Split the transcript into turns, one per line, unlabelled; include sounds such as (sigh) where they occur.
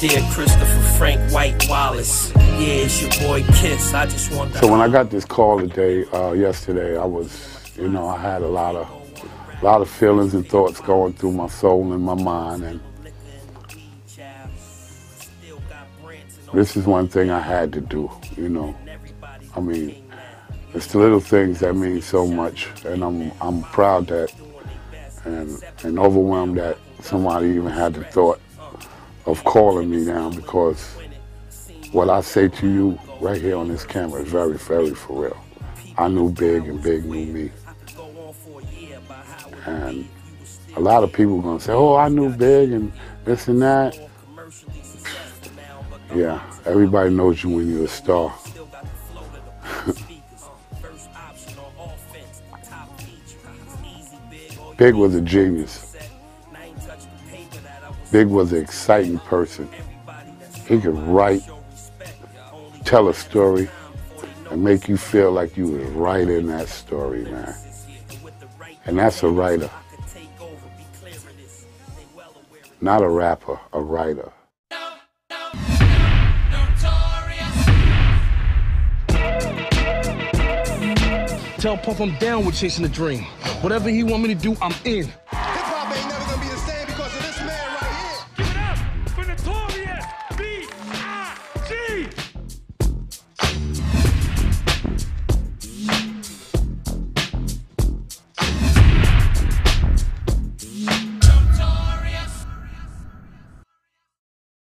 Dear Christopher Frank White Wallace. Yeah, it's your boy Kiss. I just want.
So when I got this call today, uh, yesterday, I was, you know, I had a lot of, a lot of feelings and thoughts going through my soul and my mind, and this is one thing I had to do, you know. I mean, it's the little things that mean so much, and I'm I'm proud that and and overwhelmed that somebody even had the thought of calling me now because what I say to you right here on this camera is very, very for real. I knew Big and Big knew me. And a lot of people gonna say, oh, I knew Big and this and that. Yeah, everybody knows you when you're a star. (laughs) Big was a genius. Big was an exciting person. He could write, tell a story, and make you feel like you was right in that story, man. And that's a writer. Not a rapper, a writer.
Tell Puff I'm down with chasing the dream. Whatever he want me to do, I'm in.